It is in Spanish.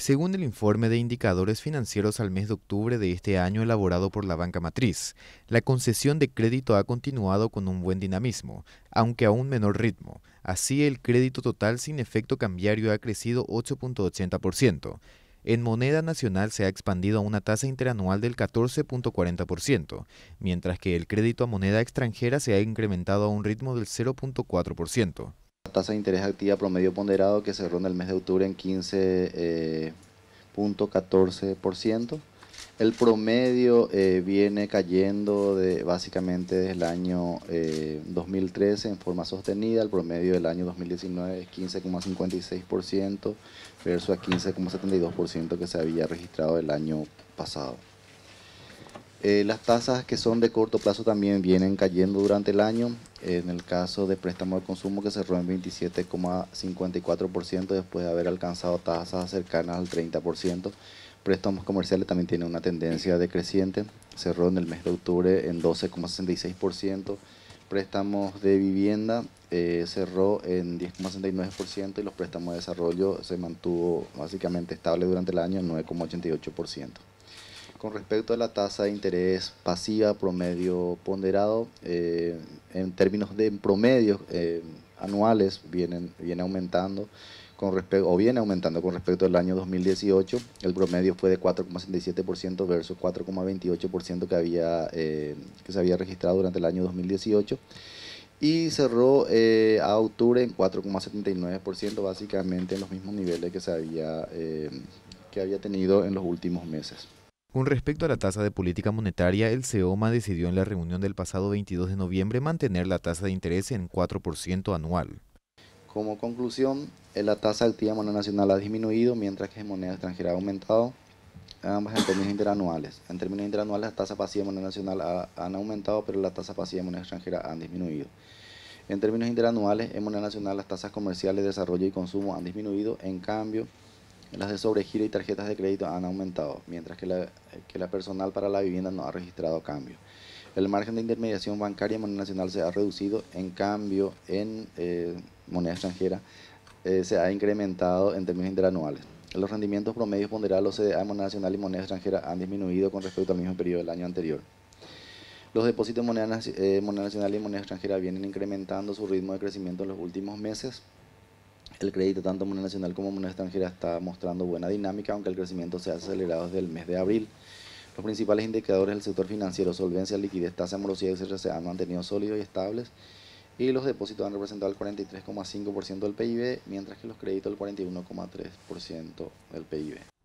Según el informe de indicadores financieros al mes de octubre de este año elaborado por la banca matriz, la concesión de crédito ha continuado con un buen dinamismo, aunque a un menor ritmo. Así, el crédito total sin efecto cambiario ha crecido 8.80%. En moneda nacional se ha expandido a una tasa interanual del 14.40%, mientras que el crédito a moneda extranjera se ha incrementado a un ritmo del 0.4% tasa de interés activa promedio ponderado que cerró en el mes de octubre en 15.14%. Eh, el promedio eh, viene cayendo de, básicamente desde el año 2013 eh, en forma sostenida. El promedio del año 2019 es 15,56% versus a 15,72% que se había registrado el año pasado. Eh, las tasas que son de corto plazo también vienen cayendo durante el año. En el caso de préstamo de consumo que cerró en 27,54% después de haber alcanzado tasas cercanas al 30%. Préstamos comerciales también tienen una tendencia decreciente. Cerró en el mes de octubre en 12,66%. Préstamos de vivienda eh, cerró en 10,69% y los préstamos de desarrollo se mantuvo básicamente estable durante el año en 9,88%. Con respecto a la tasa de interés pasiva promedio ponderado, eh, en términos de promedio eh, anuales vienen, viene aumentando con respecto, o viene aumentando con respecto al año 2018. El promedio fue de 4,67% versus 4,28% que, había, eh, que se había registrado durante el año 2018 y cerró a octubre en 4,79%, básicamente en los mismos niveles que se había, que había tenido en los últimos meses. Con respecto a la tasa de política monetaria, el CEOMA decidió en la reunión del pasado 22 de noviembre mantener la tasa de interés en 4% anual. Como conclusión, la tasa activa moneda nacional ha disminuido mientras que en moneda extranjera ha aumentado, ambas en términos interanuales. En términos interanuales, la tasa pasiva de moneda nacional han aumentado, pero la tasa pasiva de moneda extranjera han disminuido. En términos interanuales, en moneda nacional las tasas comerciales, de desarrollo y consumo han disminuido, en cambio, las de sobregiro y tarjetas de crédito han aumentado, mientras que la, personal para la vivienda no ha registrado cambio. El margen de intermediación bancaria en moneda nacional se ha reducido, en cambio en eh, moneda extranjera eh, se ha incrementado en términos interanuales. Los rendimientos promedios ponderados de moneda nacional y moneda extranjera han disminuido con respecto al mismo periodo del año anterior. Los depósitos de moneda, eh, moneda nacional y moneda extranjera vienen incrementando su ritmo de crecimiento en los últimos meses, el crédito tanto moneda nacional como moneda extranjera está mostrando buena dinámica, aunque el crecimiento se ha acelerado desde el mes de abril. Los principales indicadores del sector financiero, solvencia, liquidez, tasa de morosidad y se han mantenido sólidos y estables y los depósitos han representado el 43,5% del PIB, mientras que los créditos el 41,3% del PIB.